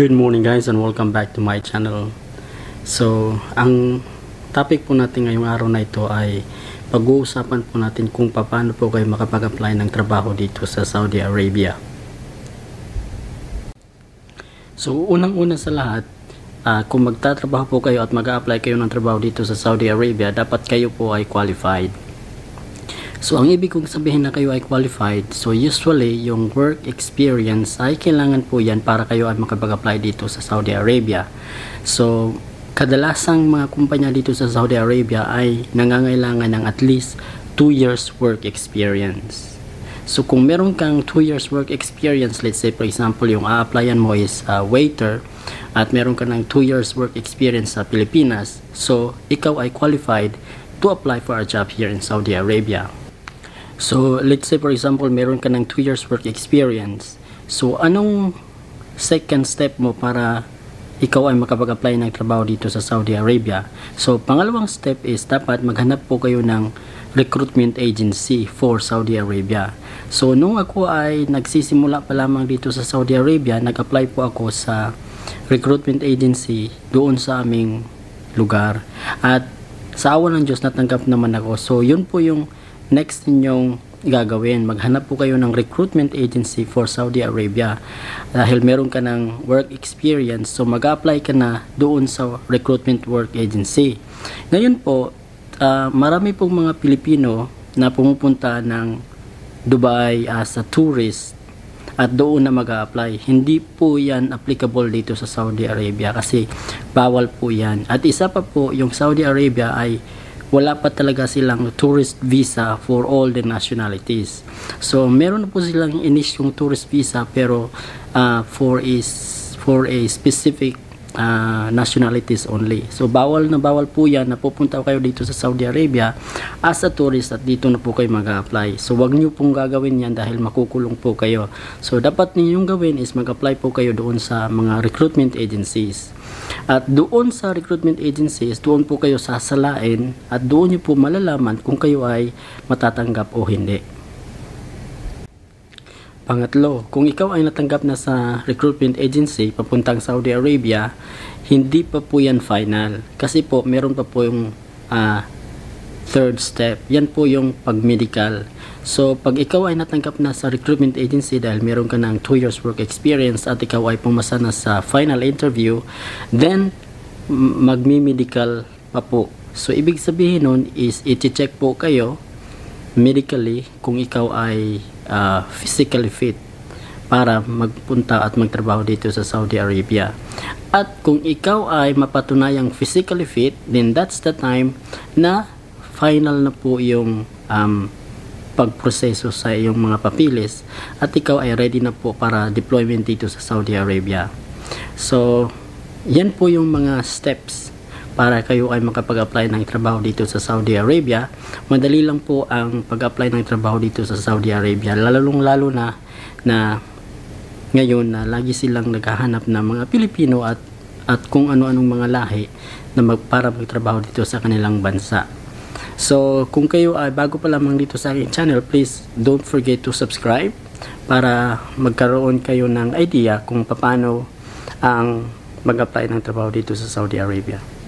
Good morning guys and welcome back to my channel. So, ang topic po natin ngayong araw na ito ay pag-uusapan po natin kung paano po kayo makapag-apply ng trabaho dito sa Saudi Arabia. So, unang-una sa lahat, uh, kung magtatrabaho po kayo at mag-apply kayo ng trabaho dito sa Saudi Arabia, dapat kayo po ay qualified. So, ang ibig kong sabihin na kayo ay qualified, so usually, yung work experience ay kailangan po yan para kayo ay makapag-apply dito sa Saudi Arabia. So, kadalasang mga kumpanya dito sa Saudi Arabia ay nangangailangan ng at least 2 years work experience. So, kung meron kang 2 years work experience, let's say for example, yung a-applyan mo is uh, waiter, at meron ka ng 2 years work experience sa Pilipinas, so ikaw ay qualified to apply for a job here in Saudi Arabia. So, let's say for example, meron ka ng 2 years work experience. So, anong second step mo para ikaw ay makapag-apply ng trabaho dito sa Saudi Arabia? So, pangalawang step is dapat maghanap po kayo ng recruitment agency for Saudi Arabia. So, nung ako ay nagsisimula pa lamang dito sa Saudi Arabia, nag-apply po ako sa recruitment agency doon sa aming lugar. At sa awa ng Diyos, natanggap naman ako. So, yun po yung next ninyong gagawin. Maghanap po kayo ng recruitment agency for Saudi Arabia. Dahil meron ka ng work experience, so mag-apply ka na doon sa recruitment work agency. Ngayon po, uh, marami pong mga Pilipino na pumupunta ng Dubai as a tourist at doon na mag apply Hindi po yan applicable dito sa Saudi Arabia kasi bawal po yan. At isa pa po, yung Saudi Arabia ay wala pa talaga silang tourist visa for all the nationalities. So, meron po silang inisyong tourist visa pero uh, for is for a specific uh, nationalities only. So, bawal na bawal po yan na pupunta kayo dito sa Saudi Arabia as a tourist at dito na po kayo mag-apply. So, wag nyo pong gagawin yan dahil makukulong po kayo. So, dapat ninyong gawin is mag-apply po kayo doon sa mga recruitment agencies. At doon sa recruitment agencies, doon po kayo sasalain at doon nyo po malalaman kung kayo ay matatanggap o hindi. Pangatlo, kung ikaw ay natanggap na sa recruitment agency papuntang Saudi Arabia, hindi pa po yan final. Kasi po, meron pa po yung uh, third step. Yan po yung pag-medical. So, pag ikaw ay natanggap na sa recruitment agency dahil meron ka ng 2 years work experience at ikaw ay pumasa na sa final interview, then magmi-medical pa po. So, ibig sabihin nun is iti-check po kayo medically kung ikaw ay uh, physically fit para magpunta at magtrabaho dito sa Saudi Arabia. At kung ikaw ay mapatunayang physically fit, then that's the time na final na po yung um, pagproseso sa iyong mga papilis at ikaw ay ready na po para deployment dito sa Saudi Arabia. So, yan po yung mga steps para kayo ay makapag-apply ng trabaho dito sa Saudi Arabia. Madali lang po ang pag-apply ng trabaho dito sa Saudi Arabia, lalong lalo na na ngayon na lagi silang naghahanap ng mga Pilipino at at kung ano-anong mga lahi na mag, para magtrabaho dito sa kanilang bansa. So, kung kayo ay bago pa lamang dito sa aking channel, please don't forget to subscribe para magkaroon kayo ng idea kung paano ang mag-apply ng trabaho dito sa Saudi Arabia.